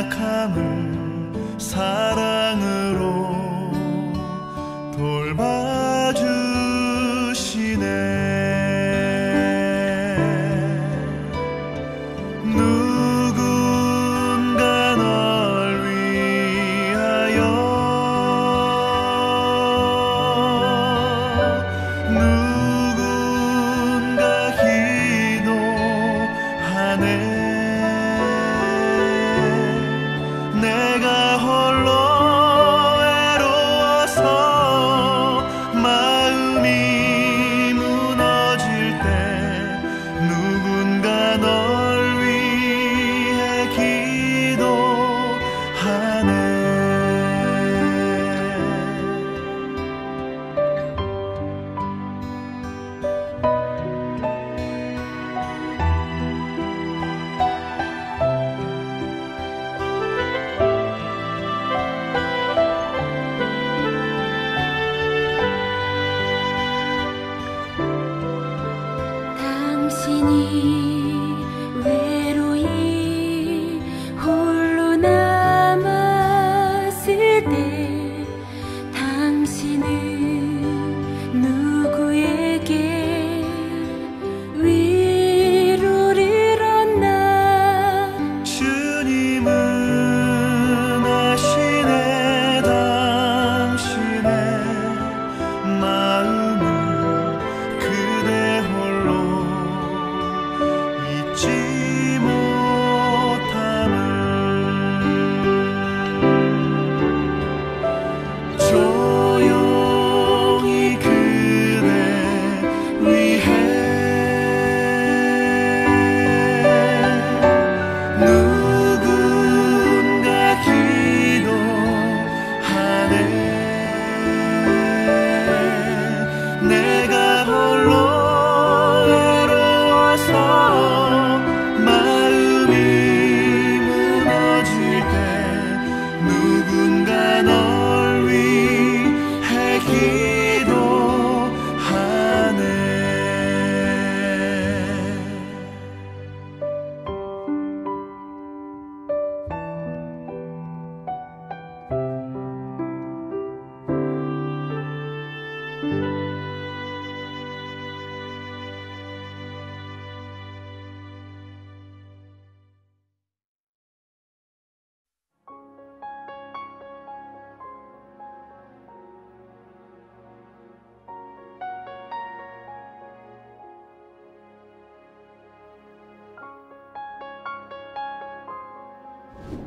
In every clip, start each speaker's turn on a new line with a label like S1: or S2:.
S1: 약함을 사랑으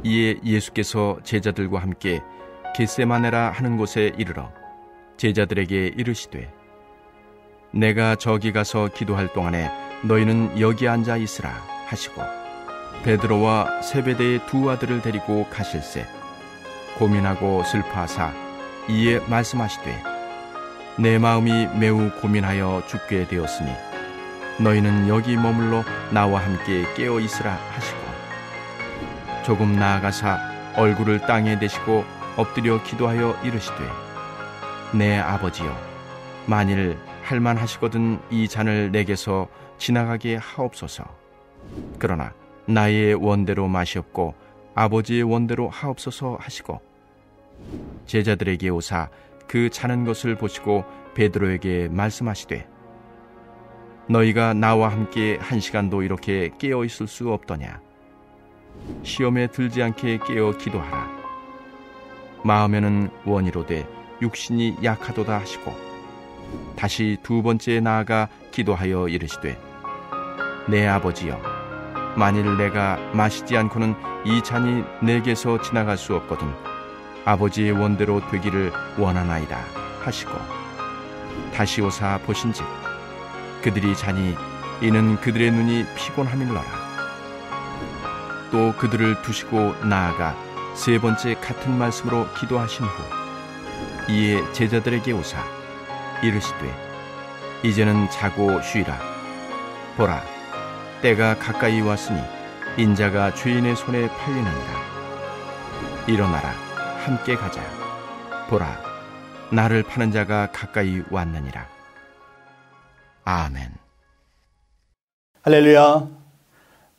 S2: 이에 예수께서 제자들과 함께 겟세마네라 하는 곳에 이르러 제자들에게 이르시되 내가 저기 가서 기도할 동안에 너희는 여기 앉아 있으라 하시고 베드로와 세베대의 두 아들을 데리고 가실새 고민하고 슬퍼하사 이에 말씀하시되 내 마음이 매우 고민하여 죽게 되었으니 너희는 여기 머물러 나와 함께 깨어 있으라 하시고 조금 나아가사 얼굴을 땅에 대시고 엎드려 기도하여 이르시되 내 아버지여 만일 할만 하시거든 이 잔을 내게서 지나가게 하옵소서. 그러나 나의 원대로 마시옵고 아버지의 원대로 하옵소서 하시고 제자들에게 오사 그 자는 것을 보시고 베드로에게 말씀하시되 너희가 나와 함께 한 시간도 이렇게 깨어 있을 수 없더냐 시험에 들지 않게 깨어 기도하라. 마음에는 원이로되 육신이 약하도다 하시고 다시 두 번째 나아가 기도하여 이르시되 내 아버지여 만일 내가 마시지 않고는 이 잔이 내게서 지나갈 수 없거든 아버지의 원대로 되기를 원하나이다 하시고 다시 오사 보신즉 그들이 자니 이는 그들의 눈이 피곤함일러라 또 그들을 두시고 나아가 세 번째 같은 말씀으로 기도하신 후 이에 제자들에게 오사 이르시되 이제는 자고 쉬라. 보라, 때가 가까이 왔으니 인자가 주인의 손에 팔리느니라. 일어나라, 함께 가자. 보라, 나를 파는 자가 가까이 왔느니라. 아멘.
S3: 할렐루야.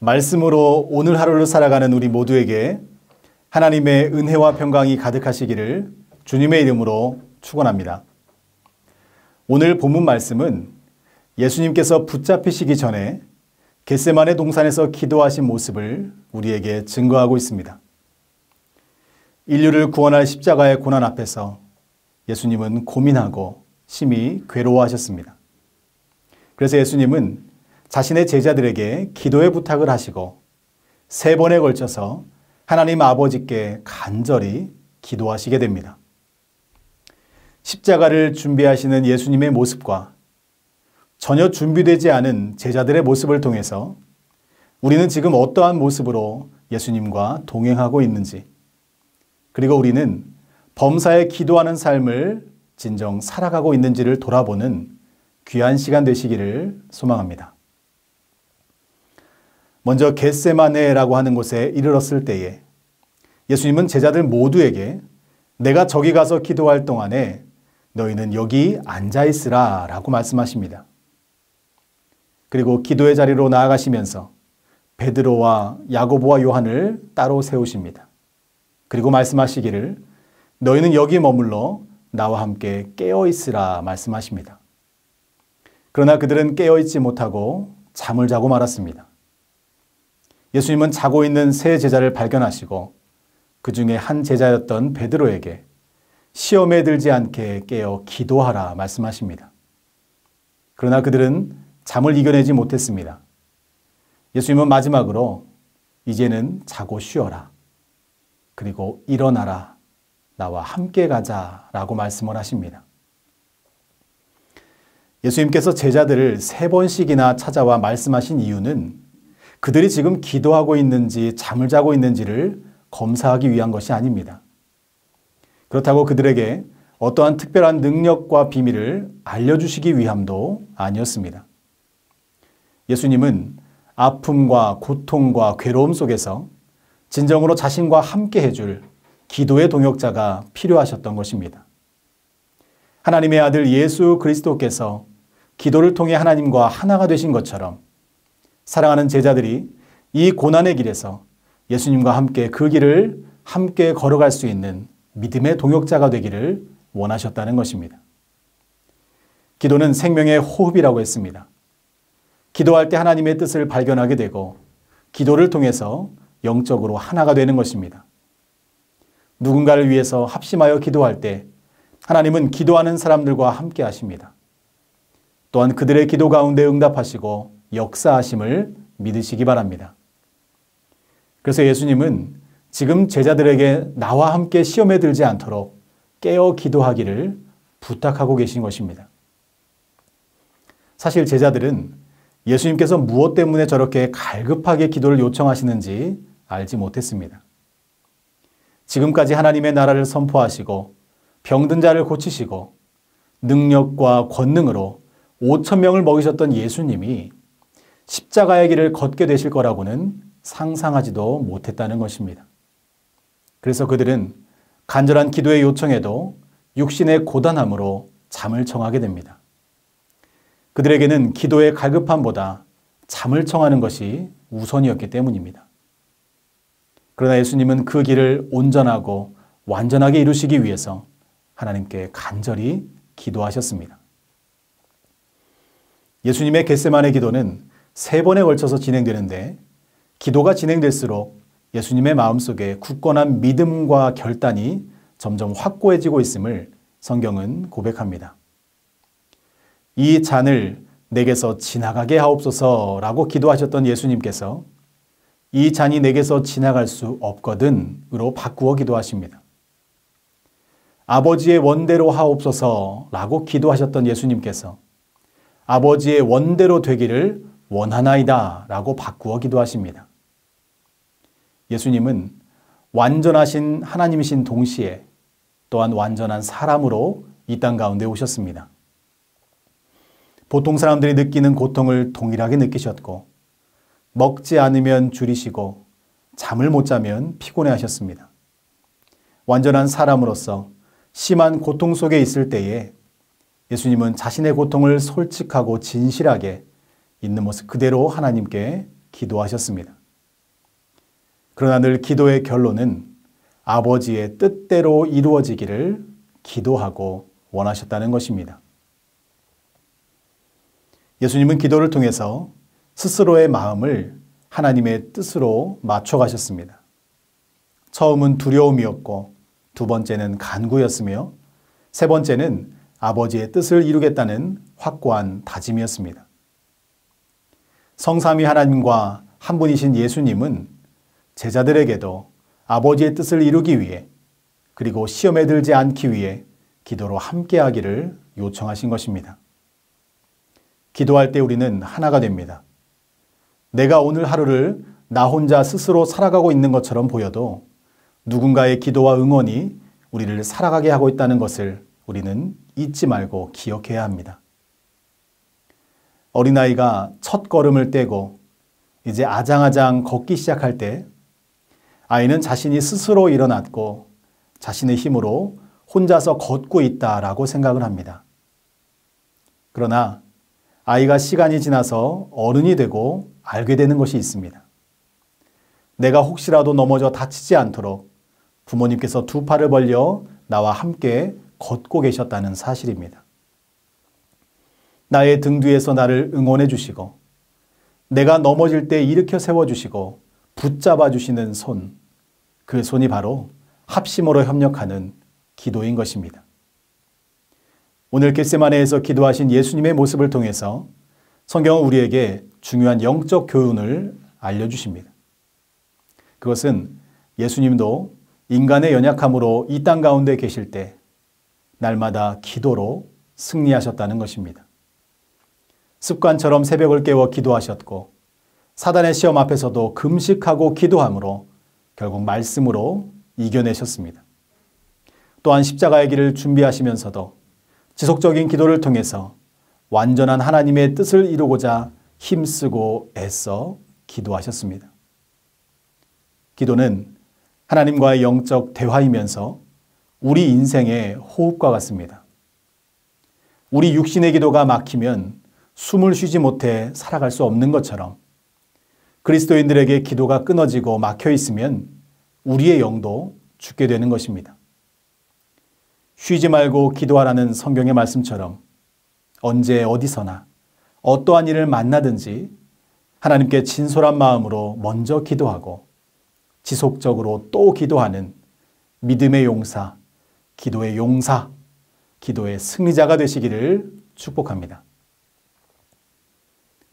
S3: 말씀으로 오늘 하루를 살아가는 우리 모두에게 하나님의 은혜와 평강이 가득하시기를 주님의 이름으로 축원합니다. 오늘 본문 말씀은 예수님께서 붙잡히시기 전에 겟세만의 동산에서 기도하신 모습을 우리에게 증거하고 있습니다. 인류를 구원할 십자가의 고난 앞에서 예수님은 고민하고 심히 괴로워하셨습니다. 그래서 예수님은 자신의 제자들에게 기도의 부탁을 하시고 세 번에 걸쳐서 하나님 아버지께 간절히 기도하시게 됩니다. 십자가를 준비하시는 예수님의 모습과 전혀 준비되지 않은 제자들의 모습을 통해서 우리는 지금 어떠한 모습으로 예수님과 동행하고 있는지, 그리고 우리는 범사에 기도하는 삶을 진정 살아가고 있는지를 돌아보는 귀한 시간 되시기를 소망합니다. 먼저 겟세마네라고 하는 곳에 이르렀을 때에 예수님은 제자들 모두에게 내가 저기 가서 기도할 동안에 너희는 여기 앉아 있으라 라고 말씀하십니다. 그리고 기도의 자리로 나아가시면서 베드로와 야고보와 요한을 따로 세우십니다. 그리고 말씀하시기를 너희는 여기 머물러 나와 함께 깨어 있으라 말씀하십니다. 그러나 그들은 깨어 있지 못하고 잠을 자고 말았습니다. 예수님은 자고 있는 세 제자를 발견하시고 그 중에 한 제자였던 베드로에게 시험에 들지 않게 깨어 기도하라 말씀하십니다. 그러나 그들은 잠을 이겨내지 못했습니다. 예수님은 마지막으로 이제는 자고 쉬어라. 그리고 일어나라. 나와 함께 가자. 라고 말씀을 하십니다. 예수님께서 제자들을 세 번씩이나 찾아와 말씀하신 이유는 그들이 지금 기도하고 있는지 잠을 자고 있는지를 검사하기 위한 것이 아닙니다. 그렇다고 그들에게 어떠한 특별한 능력과 비밀을 알려주시기 위함도 아니었습니다. 예수님은 아픔과 고통과 괴로움 속에서 진정으로 자신과 함께 해줄 기도의 동역자가 필요하셨던 것입니다. 하나님의 아들 예수 그리스도께서 기도를 통해 하나님과 하나가 되신 것처럼 사랑하는 제자들이 이 고난의 길에서 예수님과 함께 그 길을 함께 걸어갈 수 있는 믿음의 동역자가 되기를 원하셨다는 것입니다. 기도는 생명의 호흡이라고 했습니다. 기도할 때 하나님의 뜻을 발견하게 되고 기도를 통해서 영적으로 하나가 되는 것입니다. 누군가를 위해서 합심하여 기도할 때 하나님은 기도하는 사람들과 함께 하십니다. 또한 그들의 기도 가운데 응답하시고 역사하심을 믿으시기 바랍니다. 그래서 예수님은 지금 제자들에게 나와 함께 시험에 들지 않도록 깨어 기도하기를 부탁하고 계신 것입니다. 사실 제자들은 예수님께서 무엇 때문에 저렇게 갈급하게 기도를 요청하시는지 알지 못했습니다. 지금까지 하나님의 나라를 선포하시고 병든 자를 고치시고 능력과 권능으로 5천 명을 먹이셨던 예수님이 십자가의 길을 걷게 되실 거라고는 상상하지도 못했다는 것입니다. 그래서 그들은 간절한 기도의 요청에도 육신의 고단함으로 잠을 청하게 됩니다. 그들에게는 기도의 갈급함보다 잠을 청하는 것이 우선이었기 때문입니다. 그러나 예수님은 그 길을 온전하고 완전하게 이루시기 위해서 하나님께 간절히 기도하셨습니다. 예수님의 겟세만의 기도는 세 번에 걸쳐서 진행되는데 기도가 진행될수록 예수님의 마음속에 굳건한 믿음과 결단이 점점 확고해지고 있음을 성경은 고백합니다. 이 잔을 내게서 지나가게 하옵소서라고 기도하셨던 예수님께서 이 잔이 내게서 지나갈 수 없거든으로 바꾸어 기도하십니다. 아버지의 원대로 하옵소서라고 기도하셨던 예수님께서 아버지의 원대로 되기를 원하나이다 라고 바꾸어 기도하십니다. 예수님은 완전하신 하나님이신 동시에 또한 완전한 사람으로 이 땅 가운데 오셨습니다. 보통 사람들이 느끼는 고통을 동일하게 느끼셨고 먹지 않으면 줄이시고 잠을 못 자면 피곤해 하셨습니다. 완전한 사람으로서 심한 고통 속에 있을 때에 예수님은 자신의 고통을 솔직하고 진실하게 있는 모습 그대로 하나님께 기도하셨습니다. 그러나 늘 기도의 결론은 아버지의 뜻대로 이루어지기를 기도하고 원하셨다는 것입니다. 예수님은 기도를 통해서 스스로의 마음을 하나님의 뜻으로 맞춰가셨습니다. 처음은 두려움이었고 두 번째는 간구였으며 세 번째는 아버지의 뜻을 이루겠다는 확고한 다짐이었습니다. 성삼위 하나님과 한 분이신 예수님은 제자들에게도 아버지의 뜻을 이루기 위해 그리고 시험에 들지 않기 위해 기도로 함께하기를 요청하신 것입니다. 기도할 때 우리는 하나가 됩니다. 내가 오늘 하루를 나 혼자 스스로 살아가고 있는 것처럼 보여도 누군가의 기도와 응원이 우리를 살아가게 하고 있다는 것을 우리는 잊지 말고 기억해야 합니다. 어린아이가 첫 걸음을 떼고 이제 아장아장 걷기 시작할 때 아이는 자신이 스스로 일어났고 자신의 힘으로 혼자서 걷고 있다라고 생각을 합니다. 그러나 아이가 시간이 지나서 어른이 되고 알게 되는 것이 있습니다. 내가 혹시라도 넘어져 다치지 않도록 부모님께서 두 팔을 벌려 나와 함께 걷고 계셨다는 사실입니다. 나의 등 뒤에서 나를 응원해 주시고 내가 넘어질 때 일으켜 세워 주시고 붙잡아 주시는 손, 그 손이 바로 합심으로 협력하는 기도인 것입니다. 오늘 겟세마네에서 기도하신 예수님의 모습을 통해서 성경은 우리에게 중요한 영적 교훈을 알려주십니다. 그것은 예수님도 인간의 연약함으로 이 땅 가운데 계실 때 날마다 기도로 승리하셨다는 것입니다. 습관처럼 새벽을 깨워 기도하셨고 사단의 시험 앞에서도 금식하고 기도함으로 결국 말씀으로 이겨내셨습니다. 또한 십자가의 길을 준비하시면서도 지속적인 기도를 통해서 완전한 하나님의 뜻을 이루고자 힘쓰고 애써 기도하셨습니다. 기도는 하나님과의 영적 대화이면서 우리 인생의 호흡과 같습니다. 우리 육신의 기도가 막히면 숨을 쉬지 못해 살아갈 수 없는 것처럼 그리스도인들에게 기도가 끊어지고 막혀 있으면 우리의 영도 죽게 되는 것입니다. 쉬지 말고 기도하라는 성경의 말씀처럼 언제 어디서나 어떠한 일을 만나든지 하나님께 진솔한 마음으로 먼저 기도하고 지속적으로 또 기도하는 믿음의 용사, 기도의 용사, 기도의 승리자가 되시기를 축복합니다.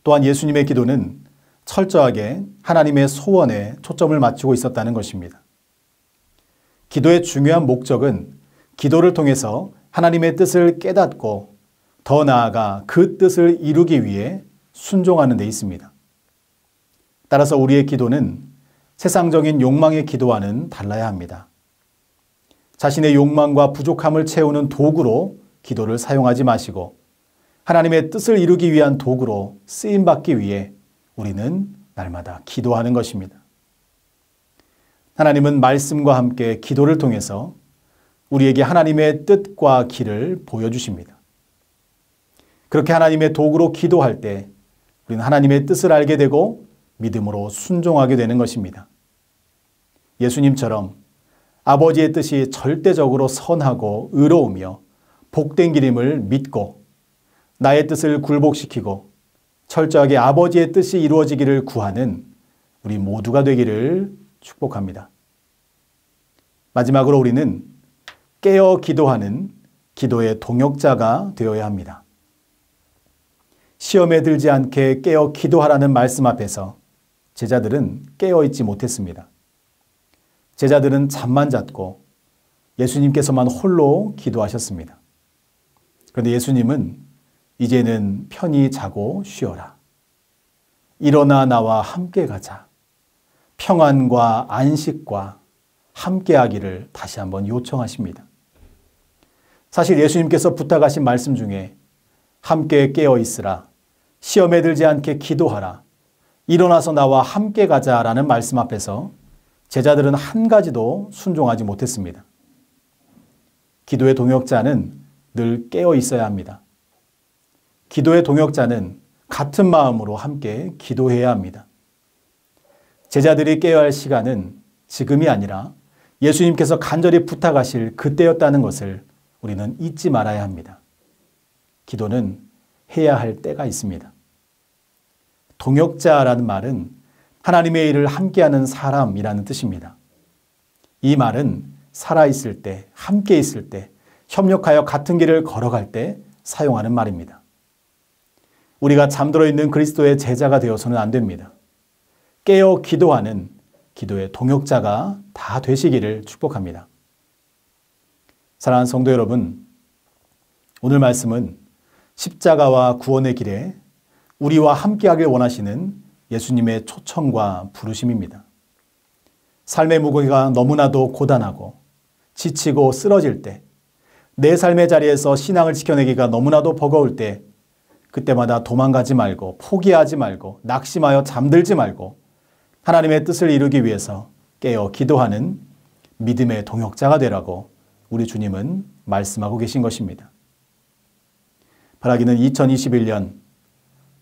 S3: 또한 예수님의 기도는 철저하게 하나님의 소원에 초점을 맞추고 있었다는 것입니다. 기도의 중요한 목적은 기도를 통해서 하나님의 뜻을 깨닫고 더 나아가 그 뜻을 이루기 위해 순종하는 데 있습니다. 따라서 우리의 기도는 세상적인 욕망의 기도와는 달라야 합니다. 자신의 욕망과 부족함을 채우는 도구로 기도를 사용하지 마시고 하나님의 뜻을 이루기 위한 도구로 쓰임 받기 위해 우리는 날마다 기도하는 것입니다. 하나님은 말씀과 함께 기도를 통해서 우리에게 하나님의 뜻과 길을 보여주십니다. 그렇게 하나님의 도구로 기도할 때 우리는 하나님의 뜻을 알게 되고 믿음으로 순종하게 되는 것입니다. 예수님처럼 아버지의 뜻이 절대적으로 선하고 의로우며 복된 길임을 믿고 나의 뜻을 굴복시키고 철저하게 아버지의 뜻이 이루어지기를 구하는 우리 모두가 되기를 축복합니다. 마지막으로 우리는 깨어 기도하는 기도의 동역자가 되어야 합니다. 시험에 들지 않게 깨어 기도하라는 말씀 앞에서 제자들은 깨어 있지 못했습니다. 제자들은 잠만 잤고 예수님께서만 홀로 기도하셨습니다. 그런데 예수님은 이제는 편히 자고 쉬어라. 일어나 나와 함께 가자. 평안과 안식과 함께 하기를 다시 한번 요청하십니다. 사실 예수님께서 부탁하신 말씀 중에 함께 깨어 있으라. 시험에 들지 않게 기도하라. 일어나서 나와 함께 가자 라는 말씀 앞에서 제자들은 한 가지도 순종하지 못했습니다. 기도의 동역자는 늘 깨어 있어야 합니다. 기도의 동역자는 같은 마음으로 함께 기도해야 합니다. 제자들이 깨어야 할 시간은 지금이 아니라 예수님께서 간절히 부탁하실 그때였다는 것을 우리는 잊지 말아야 합니다. 기도는 해야 할 때가 있습니다. 동역자라는 말은 하나님의 일을 함께하는 사람이라는 뜻입니다. 이 말은 살아있을 때, 함께 있을 때, 협력하여 같은 길을 걸어갈 때 사용하는 말입니다. 우리가 잠들어 있는 그리스도의 제자가 되어서는 안 됩니다. 깨어 기도하는 기도의 동역자가 다 되시기를 축복합니다. 사랑하는 성도 여러분, 오늘 말씀은 십자가와 구원의 길에 우리와 함께하길 원하시는 예수님의 초청과 부르심입니다. 삶의 무게가 너무나도 고단하고 지치고 쓰러질 때, 내 삶의 자리에서 신앙을 지켜내기가 너무나도 버거울 때, 그때마다 도망가지 말고, 포기하지 말고, 낙심하여 잠들지 말고, 하나님의 뜻을 이루기 위해서 깨어 기도하는 믿음의 동역자가 되라고 우리 주님은 말씀하고 계신 것입니다. 바라기는 2021년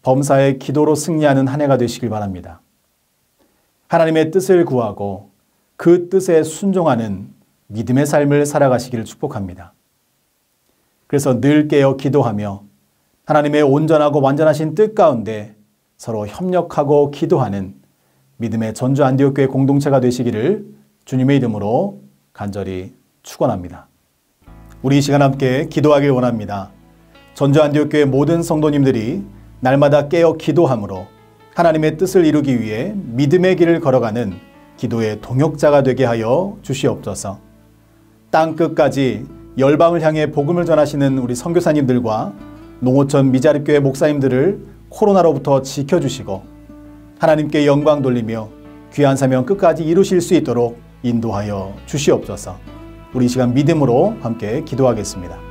S3: 범사의 기도로 승리하는 한 해가 되시길 바랍니다. 하나님의 뜻을 구하고 그 뜻에 순종하는 믿음의 삶을 살아가시기를 축복합니다. 그래서 늘 깨어 기도하며 하나님의 온전하고 완전하신 뜻 가운데 서로 협력하고 기도하는 믿음의 전주 안디옥교회 공동체가 되시기를 주님의 이름으로 간절히 축원합니다. 우리 이 시간 함께 기도하길 원합니다. 전주 안디옥교회 모든 성도님들이 날마다 깨어 기도함으로 하나님의 뜻을 이루기 위해 믿음의 길을 걸어가는 기도의 동역자가 되게 하여 주시옵소서. 땅 끝까지 열방을 향해 복음을 전하시는 우리 선교사님들과 농어촌 미자립교회 목사님들을 코로나로부터 지켜주시고 하나님께 영광 돌리며 귀한 사명 끝까지 이루실 수 있도록 인도하여 주시옵소서. 우리 시간 믿음으로 함께 기도하겠습니다.